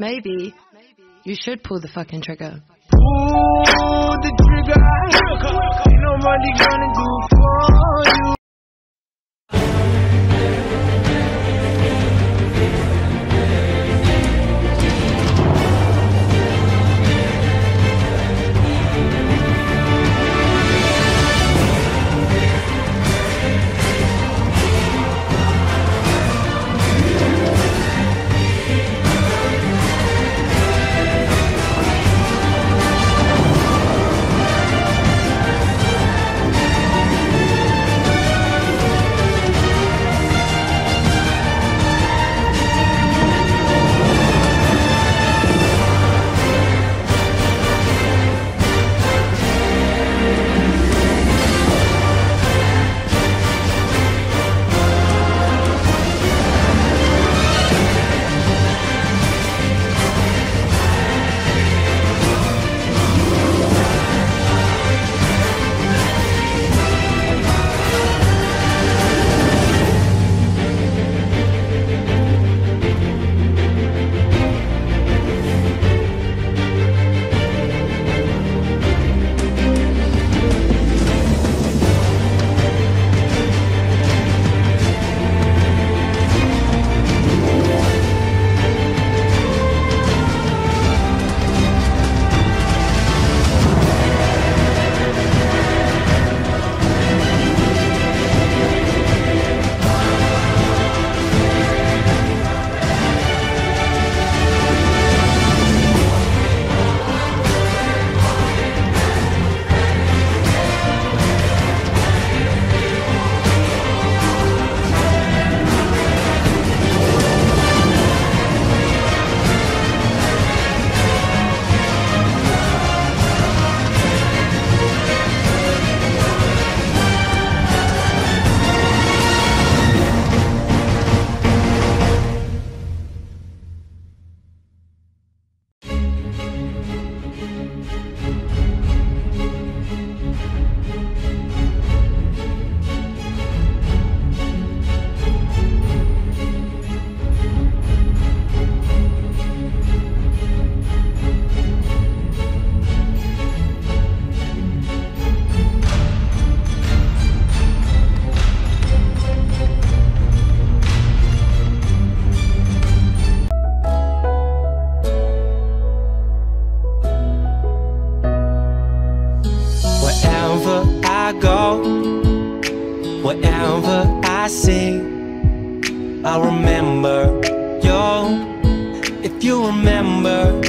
maybe you should pull the fucking trigger. Pull the trigger. Wherever I go, wherever I see, I remember you. If you remember,